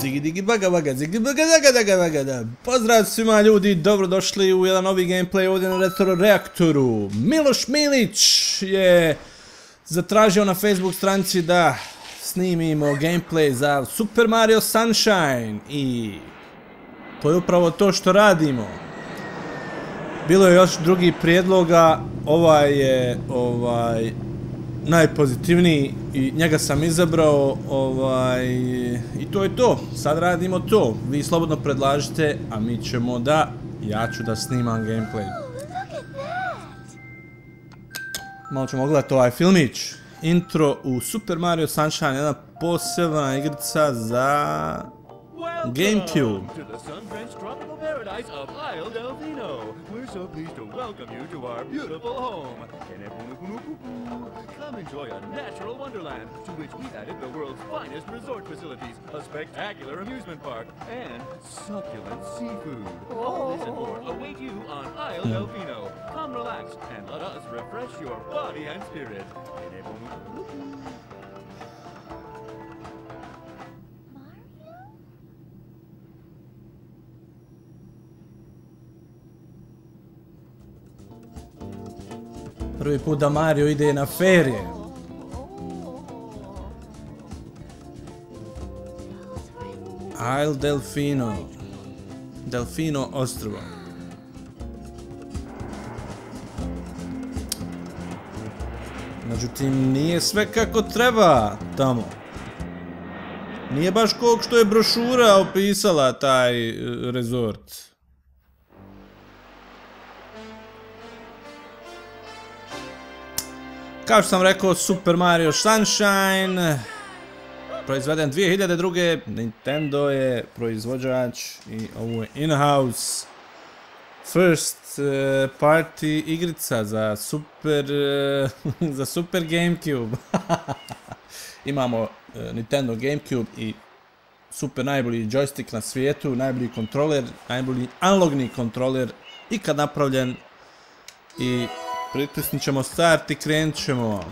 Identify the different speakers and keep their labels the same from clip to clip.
Speaker 1: Zigi digi baga baga, zigi baga daga daga baga da. Pozdrav svima ljudi, dobrodošli u jedan novi gameplay ovdje na Retro Reaktoru. Miloš Milić je zatražio na Facebook stranici da snimimo gameplay za Super Mario Sunshine i to je upravo to što radimo. Bilo je još drugih prijedloga, ovaj je ovaj najpozitivniji i njega sam izabrao ovaj i to je to. Sad radimo to. Vi slobodno predlažite, a mi ćemo da ja ću da snimam gameplay. Malo ćemo gledati ovaj filmić. Intro u Super Mario Sunshine, jedna posebna igrica za GameCube.
Speaker 2: To the sun-drenched tropical paradise of Isle Delfino. We're so pleased to welcome you to our beautiful home. Come enjoy a natural wonderland to which we've added the world's finest resort facilities, a spectacular amusement park, and succulent seafood. All this and more oh. await you on Isle Delfino. Come relax and let us refresh your body and spirit.
Speaker 1: Prvi put da Mario ide na ferije. Isle Delfino. Delfino ostrovo. Međutim, nije sve kako treba tamo. Nije baš kog što je brošura opisala taj e, rezort. Kao što sam rekao, Super Mario Sunshine, proizveden 2002. Nintendo je proizvođač i ovo je in-house first eh, party igrica za Super, eh, za Super Gamecube. Imamo eh, Nintendo Gamecube i super najbolji joystick na svijetu, najbolji kontroler, najbolji analogni kontroler ikad napravljen i pritisnit ćemo start i krenut ćemo.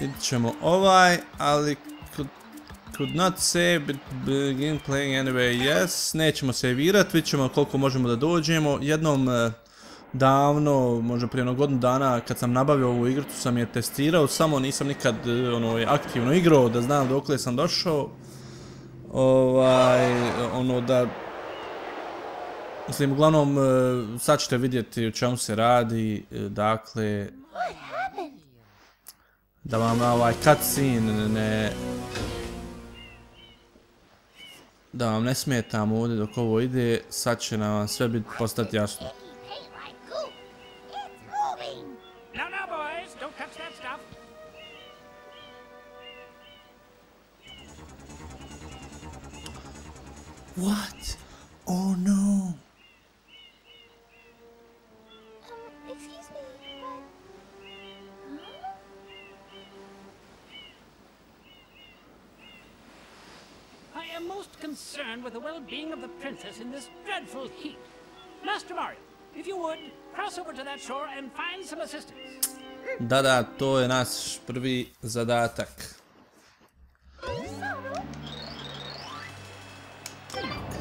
Speaker 1: Vidit ćemo ovaj, ali could, could not save but begin playing anyway, yes. Nećemo savirat, vidit ćemo koliko možemo da dođemo. Jednom eh, davno, možda prije jednog godinu dana, kad sam nabavio ovu igricu sam je testirao, samo nisam nikad eh, ono, aktivno igrao, da znam dokle sam došao. Ovaj, ono da Mislim, uglavnom, e, sad ćete vidjeti o čemu se radi, e, dakle... Da vam ovaj cutscene ne... Da vam ne smetam ovdje dok ovo ide, sad će nam sve biti postati jasno.
Speaker 3: Hey, like goop.
Speaker 4: Most concerned with the well-being of the princess in this dreadful heat. Master Mario, if you would, cross over to that shore and find some assistance.
Speaker 1: Da, da, to je naš prvi zadatak.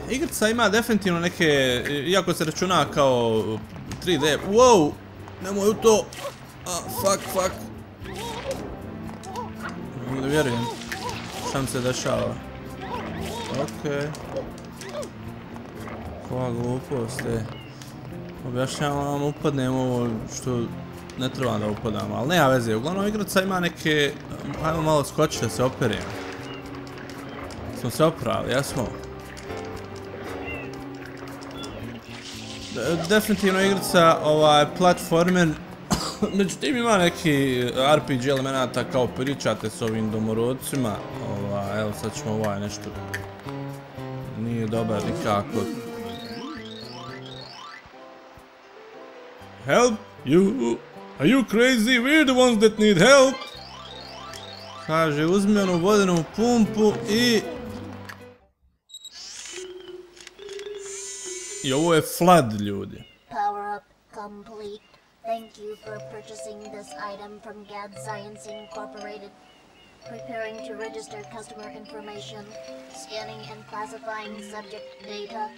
Speaker 1: Igrica ima definitivno neke, iako se računa kao 3D, wow, nemoj u to, a, fuck, fuck. Ne vjerujem, šta mi se dešava. Okej. Koja glupost je. Objašnjavam vam upadnem ovo što ne treba da upadam, ali nema veze. Uglavnom igraca ima neke, hajmo malo skoči da se operim. Smo se oprali, jesmo. De- definitivno igrica ovaj platformer Međutim ima neki RPG elemenata kao pričate s ovim domorodcima ovaj, evo sad ćemo ovaj nešto Nije dobar nikako Help you Are you crazy? We're the ones that need help Kaže uzmi onu vodenu pumpu i I ovo je flood ljudi
Speaker 3: Power up complete. Thank you for purchasing this item from Gad Science Incorporated. Preparing to register customer information. Scanning and classifying subject data.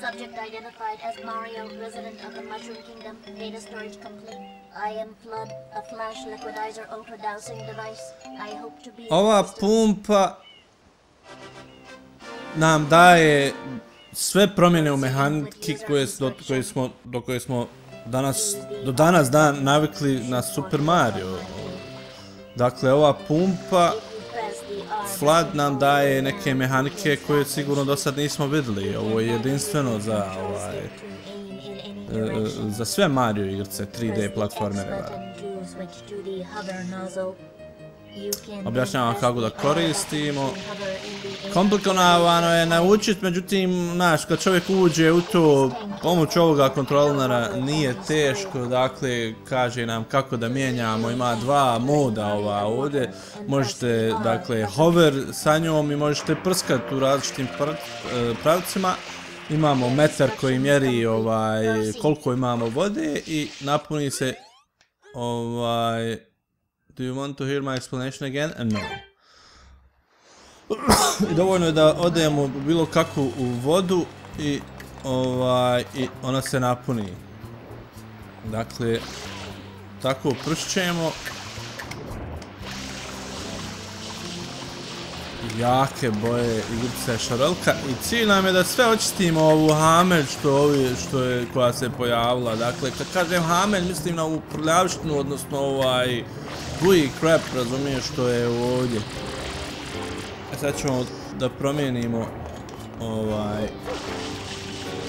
Speaker 3: Subject identified as Mario, resident of the Mushroom Kingdom. Data storage complete. I am Flood, a flash liquidizer ultra dowsing device. I hope to be.
Speaker 1: Ova pumpa nam daje sve promjene u mehaniki koje, do, koje smo, do koje smo danas, do danas dan navikli na Super Mario. Dakle, ova pumpa Flood nam daje neke mehanike koje sigurno do sad nismo vidjeli. Ovo je jedinstveno za ovaj, e,
Speaker 3: direction.
Speaker 1: za sve Mario igrice,
Speaker 3: Press
Speaker 1: 3D
Speaker 3: the X
Speaker 1: platformere. Objašnjavam kako da koristimo. Komplikovano je naučit, međutim, znaš, kad čovjek uđe u to, pomoć ovoga kontrolnera nije teško, dakle, kaže nam kako da mijenjamo, ima dva moda ova ovdje, možete, dakle, hover sa njom i možete prskat u različitim e, pravcima, imamo metar koji mjeri ovaj, koliko imamo vode i napuni se ovaj, do you want to hear my explanation again? No. I dovoljno je da odemo bilo kakvu u vodu i ovaj i ona se napuni. Dakle, tako pršćemo. Jake boje igrice šarolka i cilj nam je da sve očistimo ovu hamelj što, ovi, što je, koja se pojavila. Dakle, kad kažem hamelj mislim na ovu prljavštinu, odnosno ovaj buji crap, razumiješ što je ovdje. E sad ćemo da promijenimo ovaj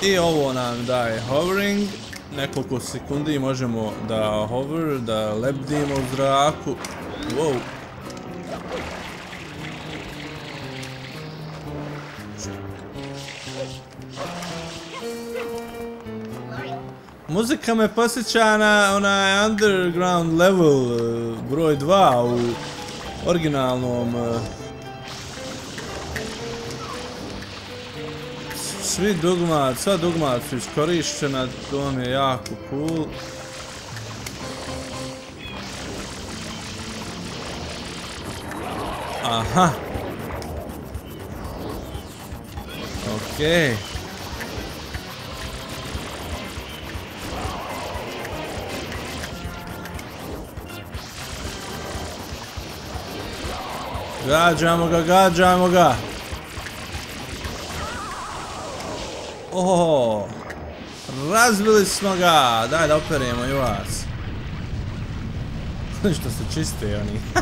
Speaker 1: i ovo nam daje hovering nekoliko sekundi možemo da hover, da lebdimo u zraku wow Muzika me posjeća na onaj underground level eh, broj 2 u originalnom eh, Svi dugma, sva dugma su iskorištena, to je jako cool. Aha. Okej. Gađamo ga, gađamo ga. Oho, razbili smo ga. Daj da operemo i vas. Što se čiste oni.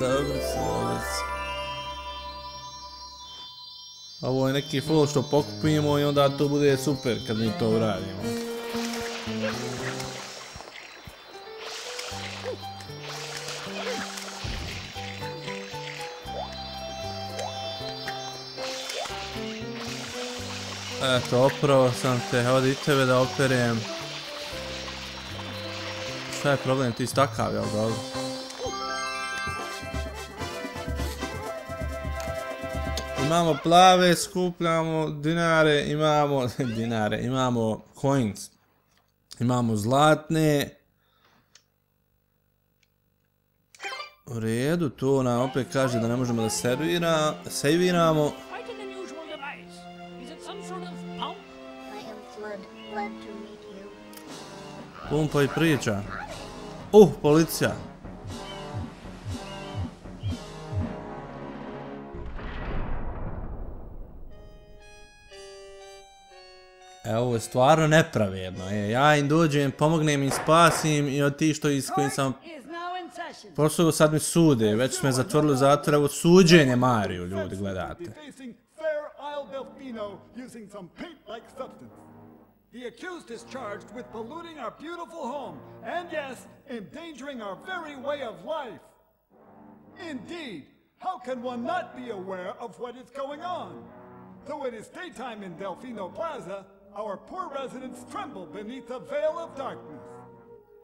Speaker 1: Dobro su, dobro su. Ovo je neki full što pokupimo i onda to bude super kad mi to uradimo. Eto, opravo sam te, ovdje i tebe da operem. Šta je problem, ti si takav, jel da? Imamo plave, skupljamo dinare, imamo dinare, imamo coins. Imamo zlatne. U redu, to nam opet kaže da ne možemo da servira, sejviramo. Pumpa i priča. Uh, policija. E, ovo je stvarno nepravedno. E, ja im dođem, pomognem im, spasim i od ti što iz kojim sam poslao sad mi sude. Već su me zatvorili zatvor, evo suđenje Mariju, ljudi, gledate.
Speaker 5: The accused is charged with polluting our beautiful home and, yes, endangering our very way of life. Indeed, how can one not be aware of what is going on? Though it is daytime in Delfino Plaza, our poor residents tremble beneath a veil of darkness.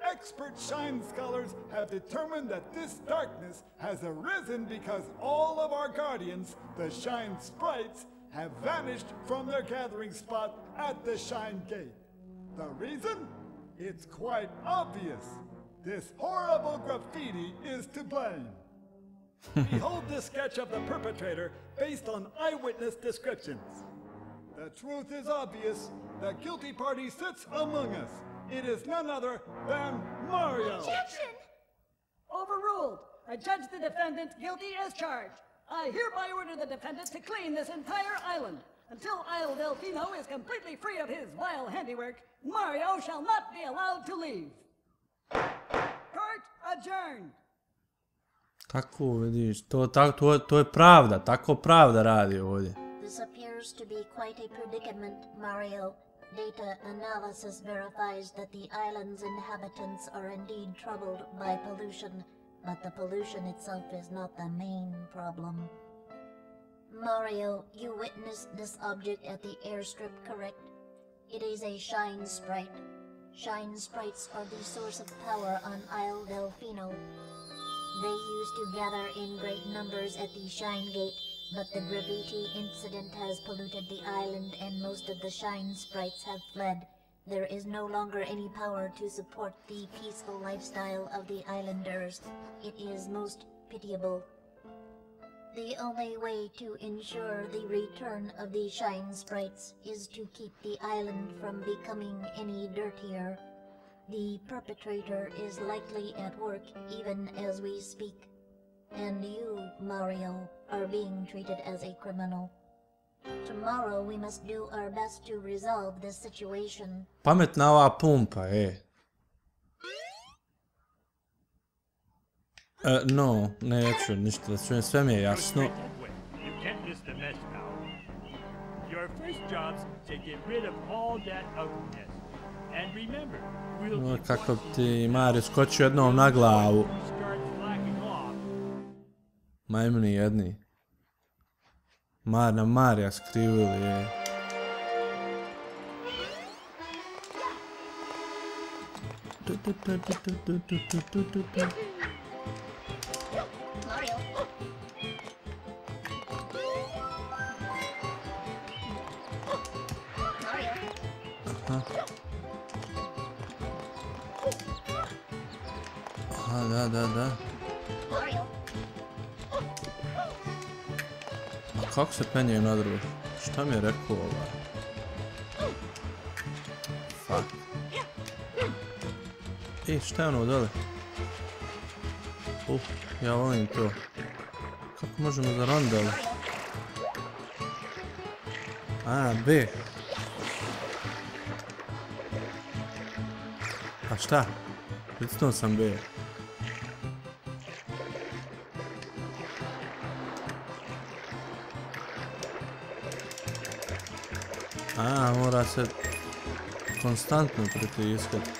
Speaker 5: Expert shine scholars have determined that this darkness has arisen because all of our guardians, the shine sprites, have vanished from their gathering spot at the shine gate. The reason? It's quite obvious. This horrible graffiti is to blame. Behold this sketch of the perpetrator based on eyewitness descriptions. The truth is obvious. The guilty party sits among us. It is none other than Mario.
Speaker 3: Objection!
Speaker 6: Overruled. I judge the defendant guilty as charged. I hereby order the defendant to clean this entire island. Until Isle Delfino is completely free of his vile handiwork, Mario shall not be allowed to leave. Court adjourned.
Speaker 1: Tako, vidiš, to, ta, to, to je pravda, tako pravda radi ovdje.
Speaker 3: This appears to be quite a predicament, Mario. Data analysis verifies that the island's inhabitants are indeed troubled by pollution, but the pollution itself is not the main problem. Mario, you witnessed this object at the airstrip, correct? It is a shine sprite. Shine sprites are the source of power on Isle Delfino. They used to gather in great numbers at the Shine Gate, but the graffiti incident has polluted the island and most of the Shine sprites have fled. There is no longer any power to support the peaceful lifestyle of the islanders. It is most pitiable. The only way to ensure the return of the Shine Sprites is to keep the island from becoming any dirtier. The perpetrator is likely at work even as we speak. And you, Mario, are being treated as a criminal. Tomorrow we must do our best to resolve this situation.
Speaker 1: Pametna ova pumpa, e. E, no, neću ništa da čujem, sve mi je jasno.
Speaker 7: Wait, you can't miss the mess now. Your first job's to get rid of all that ugliness. And remember, we'll
Speaker 1: kako ti Mario skočio jednom na glavu.
Speaker 7: you start.
Speaker 1: Majmuni jedni. Mar na Marija skrivili je.
Speaker 3: Mario. Mario.
Speaker 1: Aha, kako se penjaju na drugo? Šta mi je rekao ovaj? Fuck. E, šta je ono dole? Uh, ja volim to. Kako možemo za rondel? A, B. A šta? Recimo sam B. mora se konstantno pritiskati.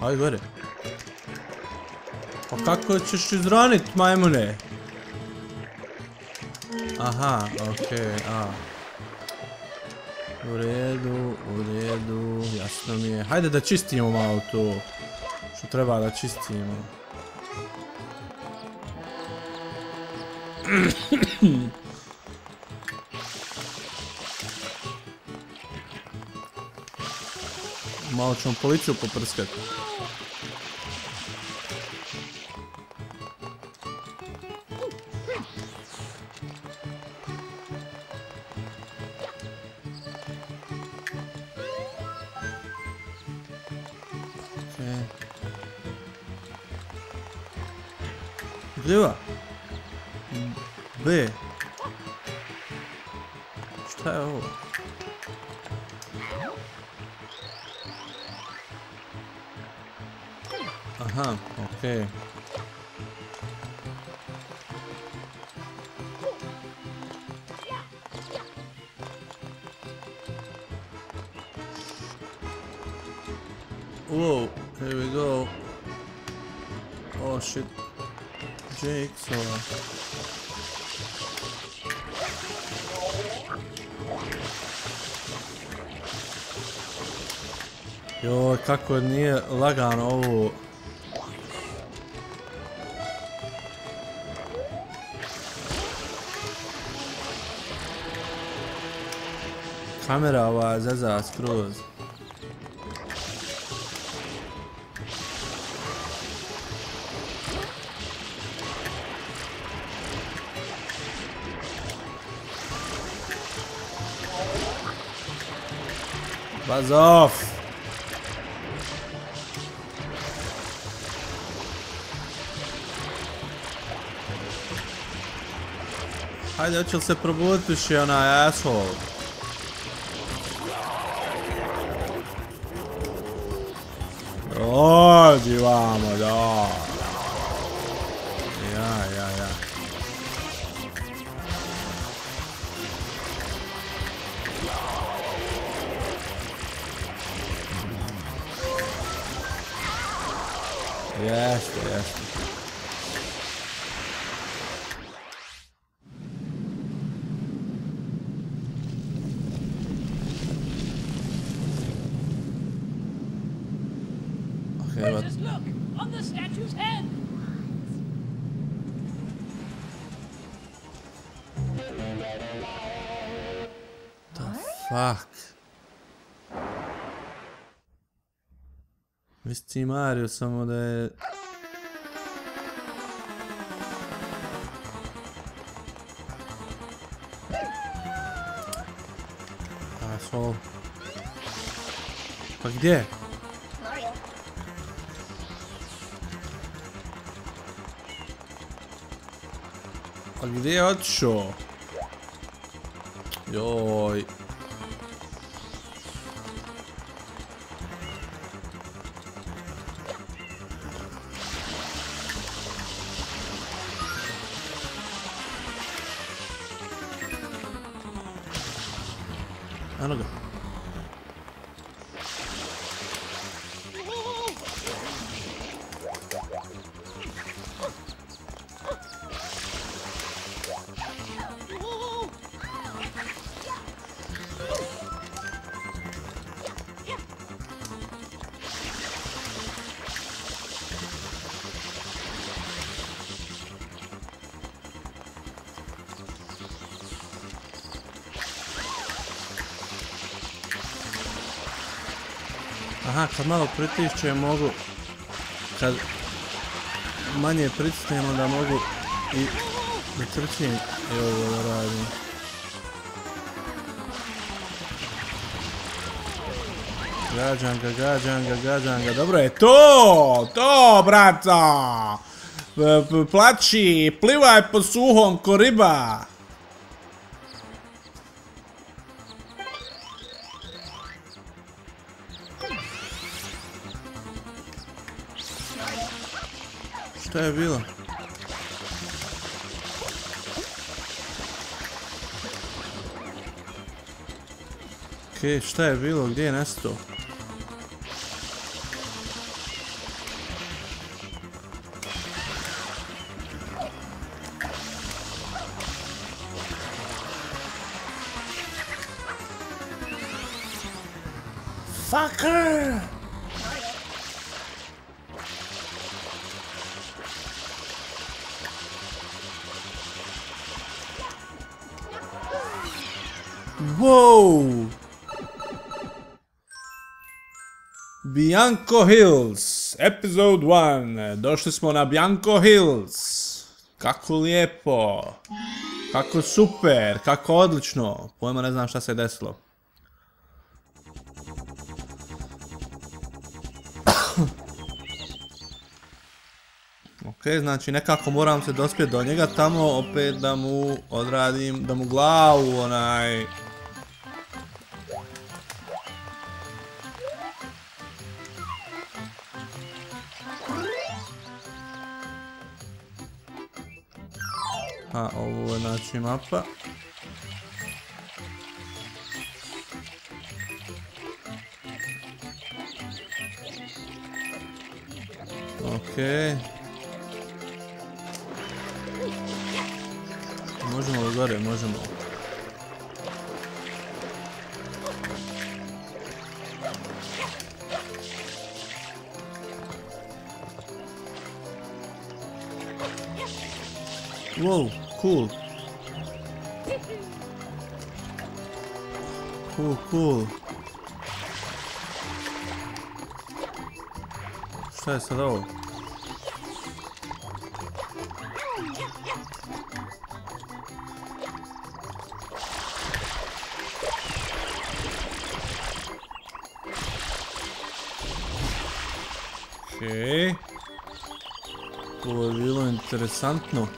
Speaker 1: Aj gore. Pa kako ćeš izranit majmune? Aha, okej, a. U redu, u redu, jasno mi je. Hajde da čistimo malo to. Što treba da čistimo. Malo ćemo policiju poprskati. Okej. Gdje B. kako nije lagano ovo kamera ova zezala skroz. Buzz off! Hajde, hoće li se probuditi više onaj asshole? Dođi vamo, da. Ja, ja, ja. Jeste, jeste. Misli Mario samo da je... Asshole. Ah, pa gdje?
Speaker 3: Mario,
Speaker 1: Pa gdje je otišao? Joj. Kad malo pritišće mogu... Kad manje pritisnemo da mogu i da trčim i ovo da radim. Gađam ga, gađam ga, gađam ga. Dobro je to! To, brata! Plači, plivaj po suhom ko riba! Šta je bilo? Okej, šta je bilo? Gdje je nestao? Fucker! Wow! Bianco Hills, episode 1. Došli smo na Bianco Hills. Kako lijepo. Kako super, kako odlično. Pojma ne znam šta se desilo. Ok, znači nekako moram se dospjeti do njega tamo, opet da mu odradim, da mu glavu onaj... A ovo je znači mapa. Okej. Možemo li gore, možemo. Wow, cool. Cool, cool. Стой, здорово. Окей. Уловила интересантно.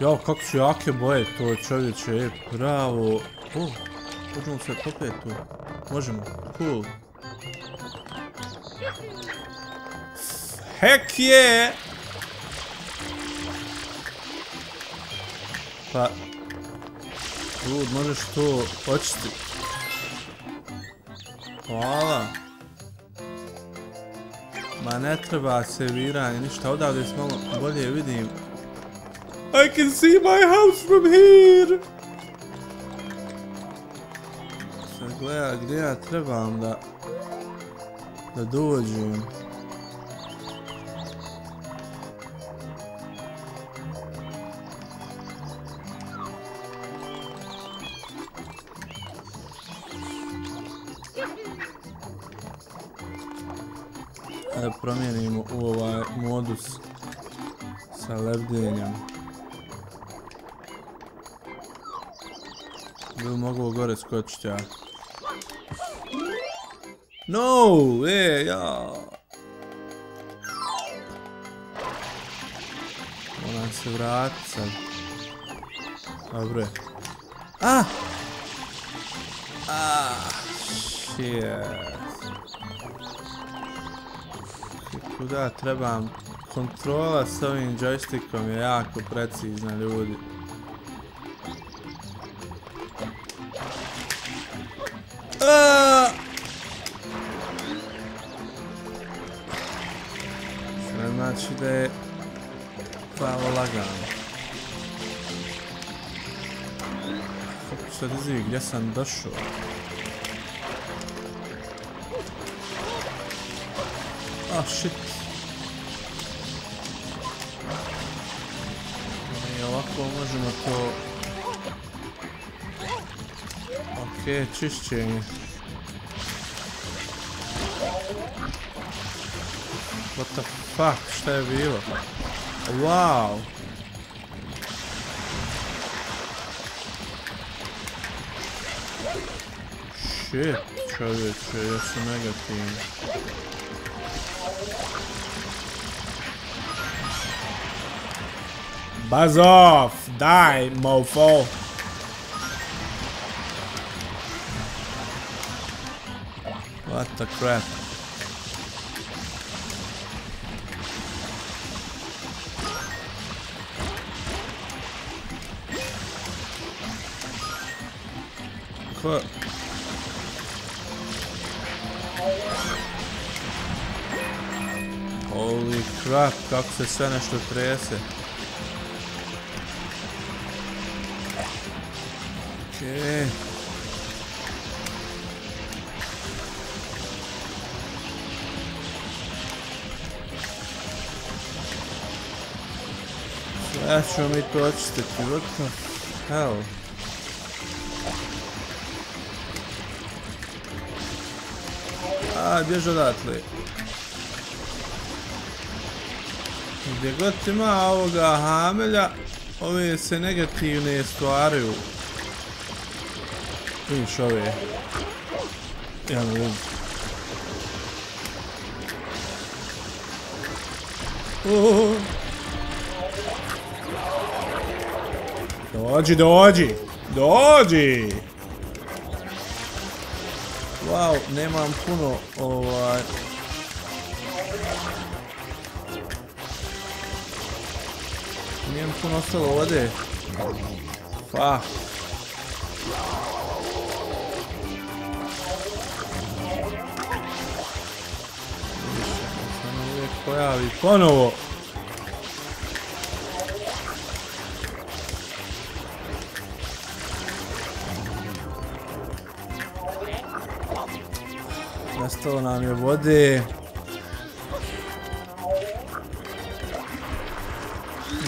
Speaker 1: Jao, kako su jake boje to čovječe, e, bravo. O, možemo se popet tu. Možemo, cool. Hek je! Pa... Lud, možeš to očistiti. Hvala. Ma ne treba serviranje, ništa, odavde se malo bolje vidim. I can see my house from here! Sad gleda gdje ja trebam da... Da dođem. Skočiti ja? No, e, ja. Moram se vratiti sad. Dobro je. Ah! Ah, shit. Kuda trebam? Kontrola s ovim joystickom je jako precizna, ljudi. Ah! Sve znači da je pravo lagano. Kako sad izvijek gdje sam došao? Oh shit. I ovako možemo to... What the fuck, šta je bilo? Wow! Shit, čovječe, ja sam negativni. Buzz off! Die, mofo! The crap? Ko... Holy crap, kako se sve nešto trese. Okej. Sve ćemo mi to očistiti, what the? A, bježi odatle. Gdje god ima ovoga hamelja, ove se negativne stvaraju. Vidiš ove. Ja ne vidim. Dođi, dođi! Dođi! Wow, nemam puno ovaj... Nijem puno ostalo. Samo uvijek pojavi ponovo. Nestalo nam je vode.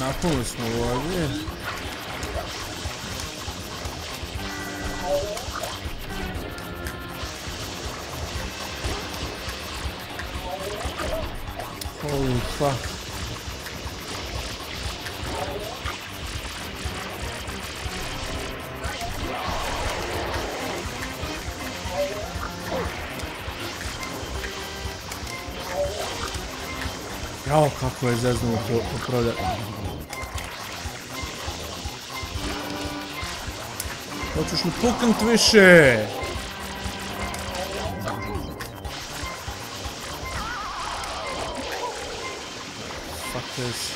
Speaker 1: Napunili smo vode. Holy fuck. Kako je zeznuto upravljati. Hoćeš li puknut više? Fuck this.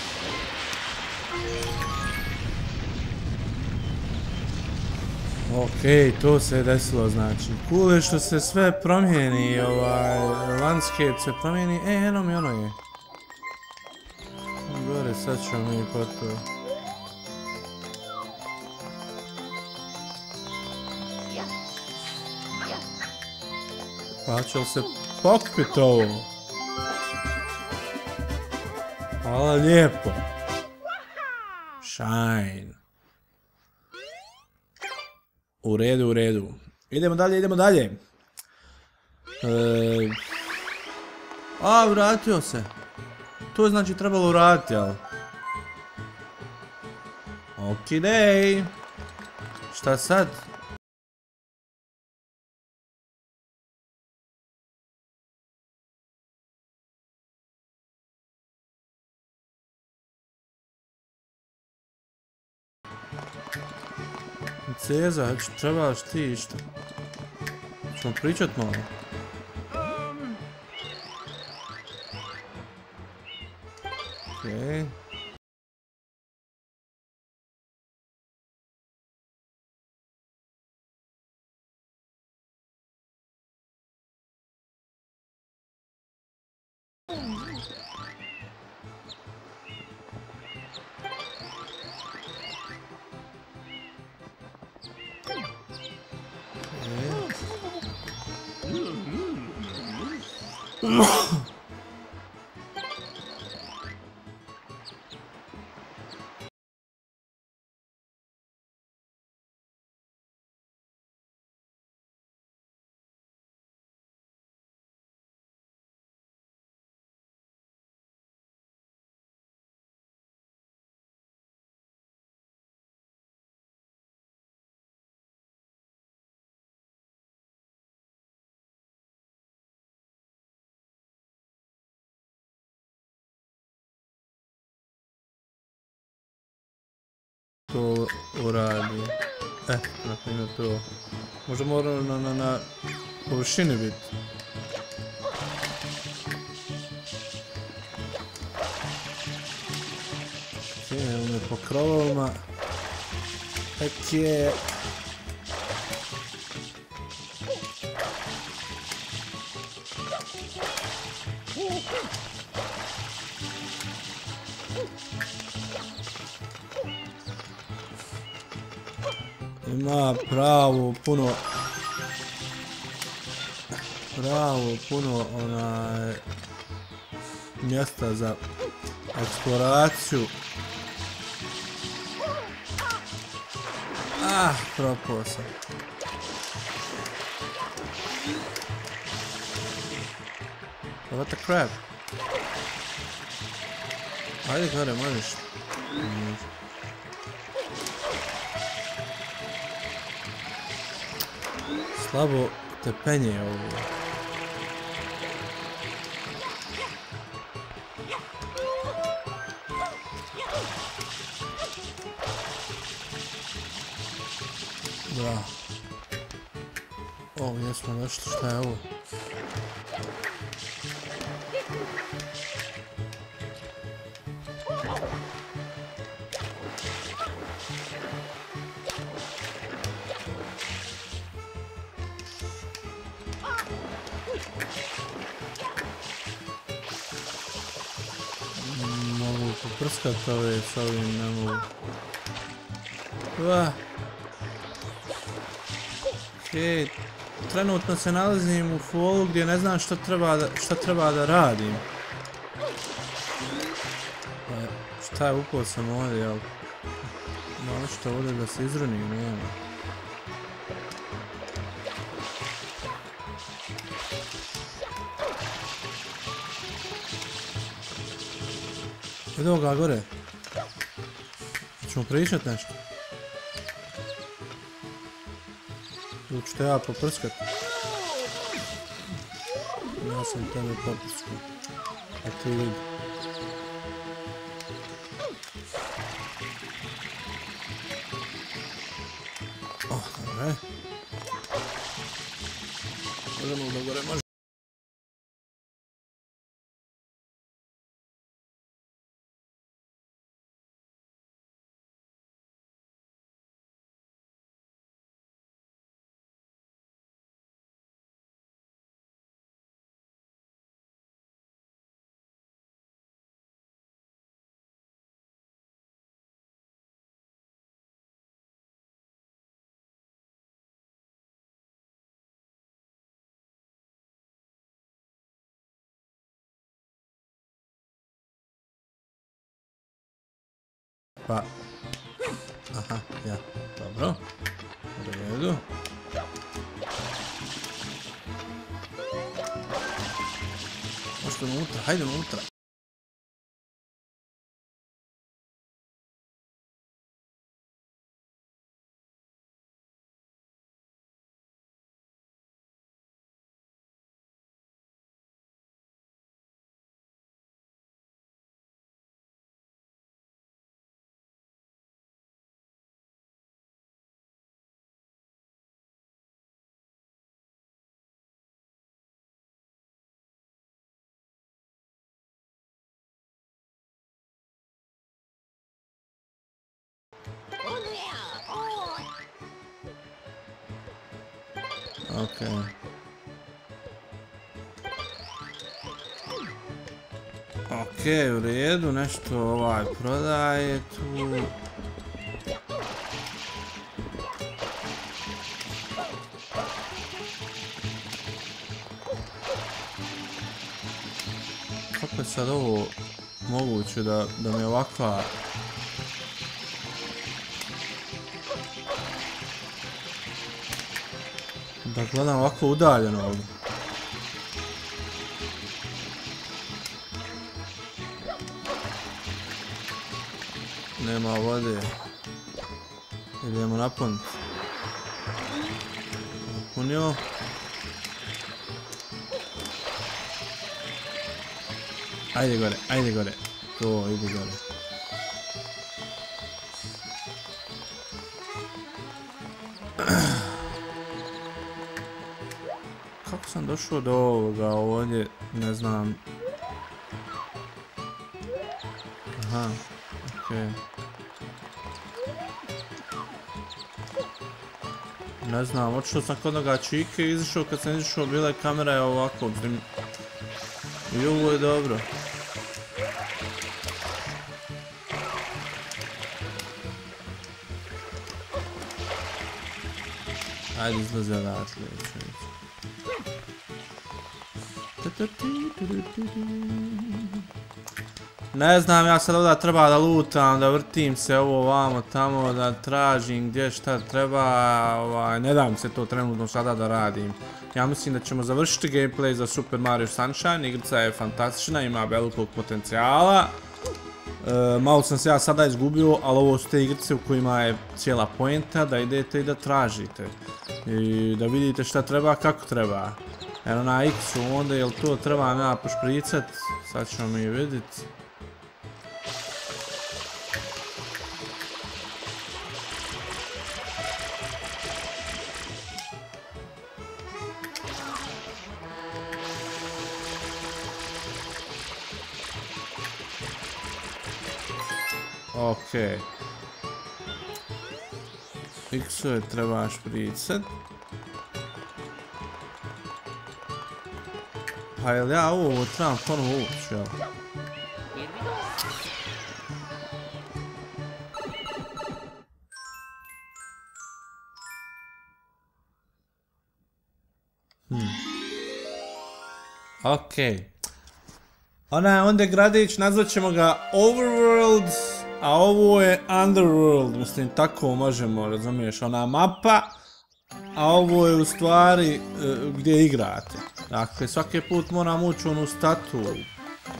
Speaker 1: Okej, to se desilo, znači. Cool je što se sve promijeni, ovaj, landscape se promijeni. E, eno mi ono je. Sad ćemo mi po to. Pa će li se pokpit ovo? Hvala lijepo. Shine. U redu, u redu. Idemo dalje, idemo dalje. E... A, vratio se. To je znači trebalo vratiti, jel? Okidej. Šta sad? Ceza, trebaš ti išta. Ćemo pričat malo. Okej. Uradi. E, na primjer to. Možda mora na, na, na površini biti. Me po krovovima. Tak je. Ima pravo puno pravo puno onaj mjesta za eksploraciju. Ah, propao sam. What the crap? Ajde gore, možeš. Možeš. Slabo te penje ovo. Da. O, jesmo nešto, šta je ovo? Poprskat ove s ovim, ne mogu. Ah. Trenutno se nalazim u folu gdje ne znam što treba da, šta treba da radim. E, šta je upao sam ovdje, jel? Malo što ovdje da se izruni, nema. Evo ga gore. Ćemo pričat nešto. Ili ću te ja poprskat? Ja sam tebe poprskao. A ti vidi. Oh, dobro je. Možemo da gore. Pa... Aha, ja. Dobro. U redu. Možete unutra, hajde unutra. Okej. Okej, u redu, nešto ovaj prodaje tu. Kako je sad ovo moguće da, da mi ovakva Da gledam ovako udaljeno ovdje. Nema vode. Idemo napuniti. Napunio. Ajde gore, ajde gore. To, ide gore. Sam došao do ovoga ovdje, ne znam. Aha, okej. Ne znam, otišao sam kod onoga čike i izašao, kad sam izašao bila je kamera je ovako, ovo je dobro. Ajde izlazi odatle. čovječe. Ne znam, ja sad ovdje treba da lutam, da vrtim se ovo vamo tamo, da tražim gdje šta treba, ovaj, ne dam se to trenutno sada da radim. Ja mislim da ćemo završiti gameplay za Super Mario Sunshine, igrica je fantastična, ima velikog potencijala. E, malo sam se ja sada izgubio, ali ovo su te igrice u kojima je cijela poenta da idete i da tražite. I da vidite šta treba, kako treba. Evo na X-u onda, jel to trebam ja pošpricat? Sad ćemo mi vidit. Okej. X-u je treba špricat. Pa jel ja ovo trebam ponovo ući, jel? Hmm. Okej. Onaj onda gradić, nazvat ćemo ga Overworld, a ovo je Underworld, mislim tako možemo, razumiješ, ona mapa, a ovo je u stvari e, gdje igrate. Dakle, svaki put moram ući u onu statu.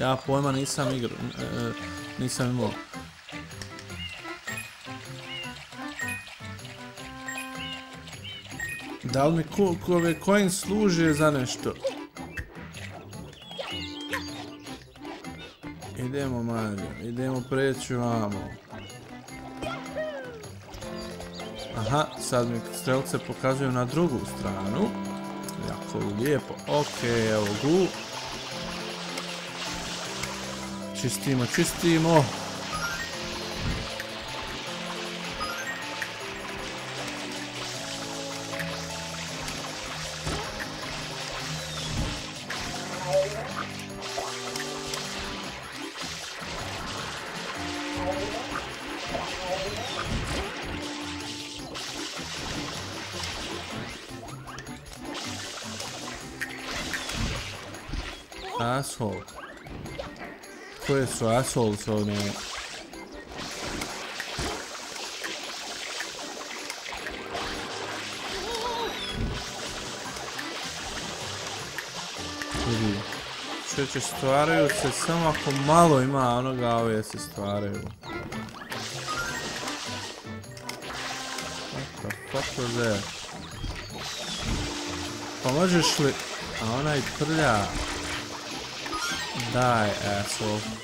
Speaker 1: Ja pojma nisam igrao, e, nisam imao. Da li mi ove coin služe za nešto? Idemo Mario, idemo preći vamo. Aha, sad mi strelce pokazuju na drugu stranu. Jako lijepo. Ok, evo gu. Čistimo, čistimo. Koje su assholes one? Vidi. Stvaraju se samo ako malo ima onoga ove se stvaraju. What the fuck was that? Pa možeš li... A onaj prlja. Daj, asshole.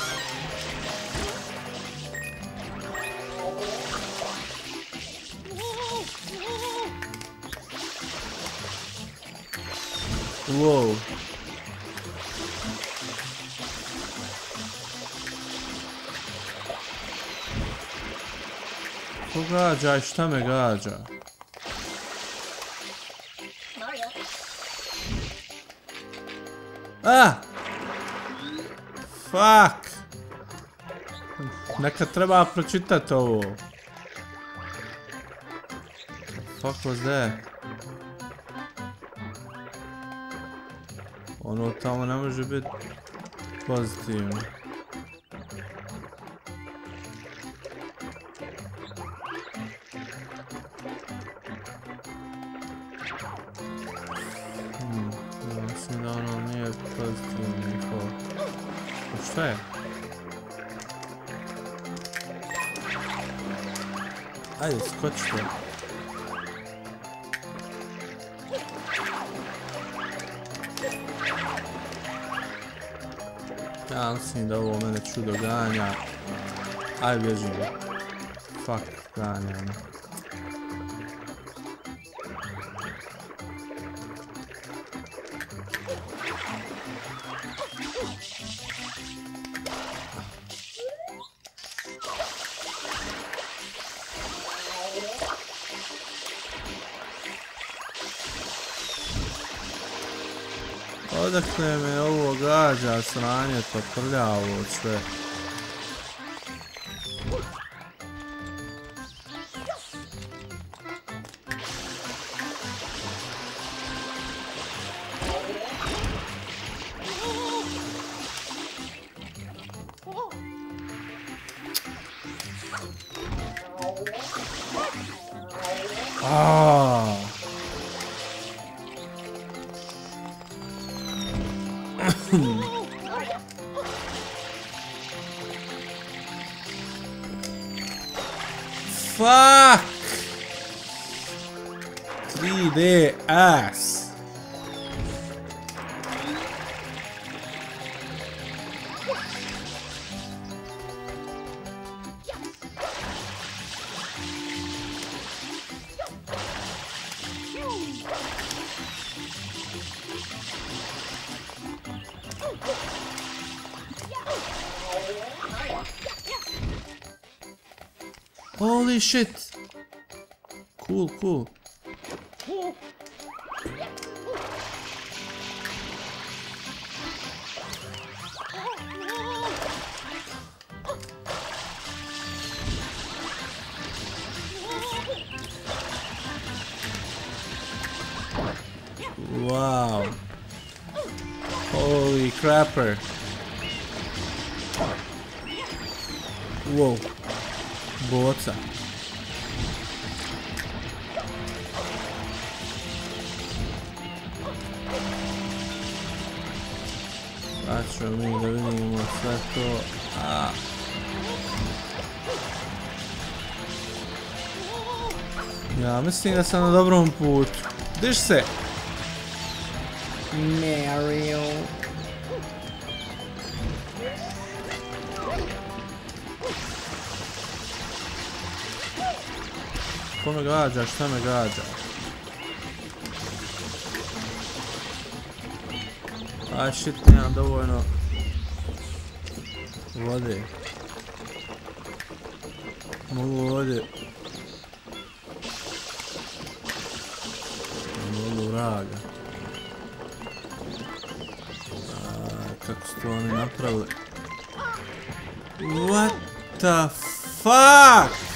Speaker 1: gađa i šta me?
Speaker 3: Mario,
Speaker 1: Ah! Fuck! Neka treba pročitat ovo. Fuck was that? Ono tamo ne može biti pozitivno. Hmm, mislim da ono nije pozitivno je? Ajde, skočite. Mislim da ovo mene čudo ganja. Aj bježim. Fuck, ganja Odakle me ovo gađa sranje to prljavo sve. Holy shit! Cool, cool. upper. Wow. boa Sad ćemo mi da vidimo sve to. A. Ja mislim da sam na dobrom putu. Diš se! Mario. Ko me gađa, šta me gađa? A shit, nemam dovoljno vode. Mogu vode. Mogu vraga. Kako su to oni napravili? What the fuck?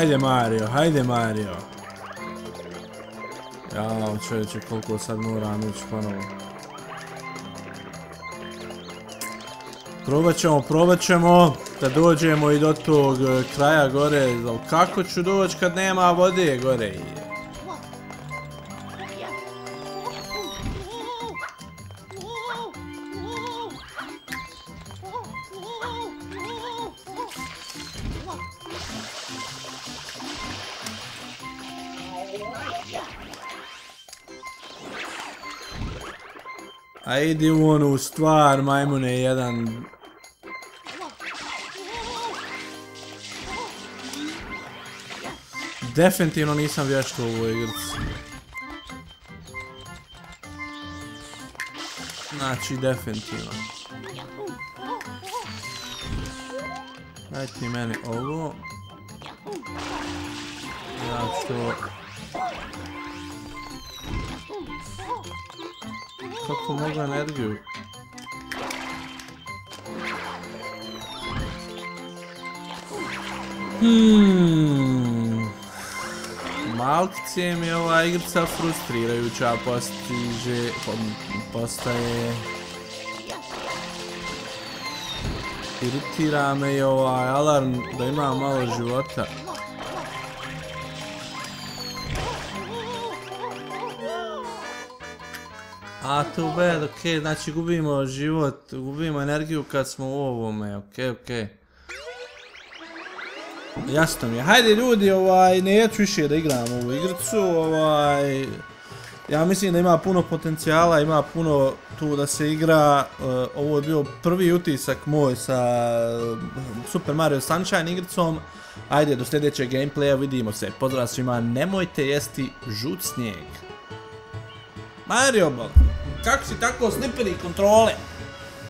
Speaker 1: Hajde, Mario, hajde Mario. Jao, čovječe, koliko sad moram ići ponovo. Probat ćemo, probat ćemo da dođemo i do tog e, kraja gore. Ali kako ću doći kad nema vode gore? Idi u onu stvar, majmune jedan. Definitivno nisam vješta u ovoj igrici. Znači, definitivno. Daj ti meni ovo. Ja ću. Kako mogu energiju? Hmm. Malkice mi ova igrica frustrirajuća postiže, po- postaje... Iritira me i ovaj alarm da ima malo života. A to bad, ok, znači gubimo život, gubimo energiju kad smo u ovome, ok, ok. Jasno mi je, hajde ljudi, ovaj, neću više da igram ovu igricu, ovaj... Ja mislim da ima puno potencijala, ima puno tu da se igra, eh, ovo je bio prvi utisak moj sa eh, Super Mario Sunshine igricom. Ajde, do sljedećeg gameplaya vidimo se, pozdrav svima, nemojte jesti žut snijeg. Mario, bol, kako si tako slippery kontrole?